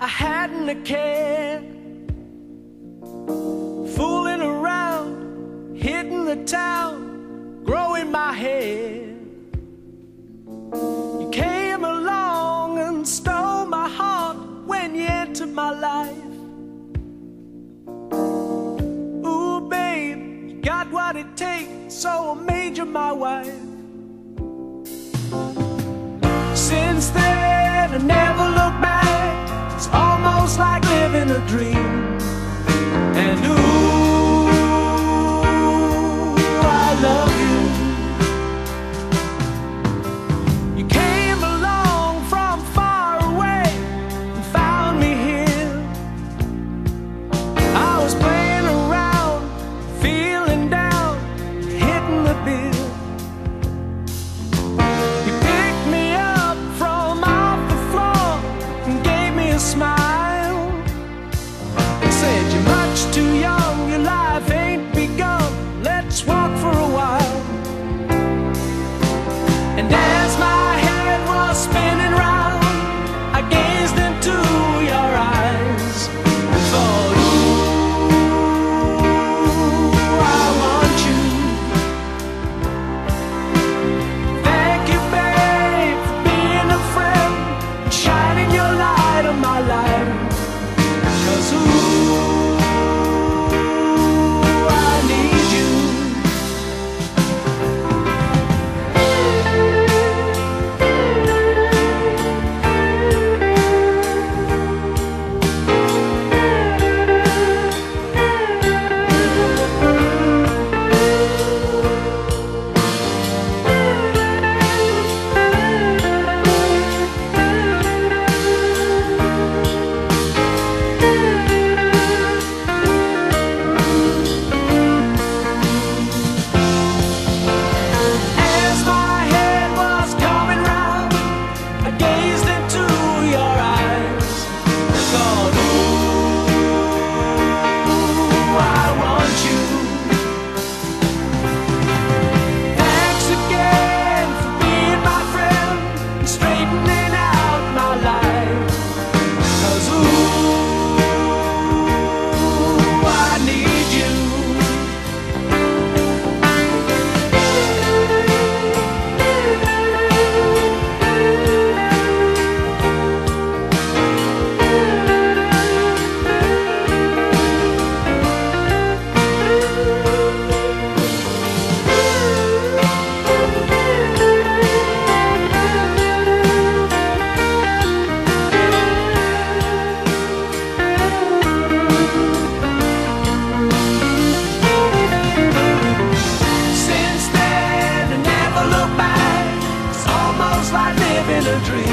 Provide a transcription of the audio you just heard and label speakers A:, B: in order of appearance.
A: I hadn't a care. Fooling around, hitting the town, growing my hair. You came along and stole my heart when you entered my life. Ooh, babe, you got what it takes, so I made you my wife. Since then, I never look back. Living a dream. Dream.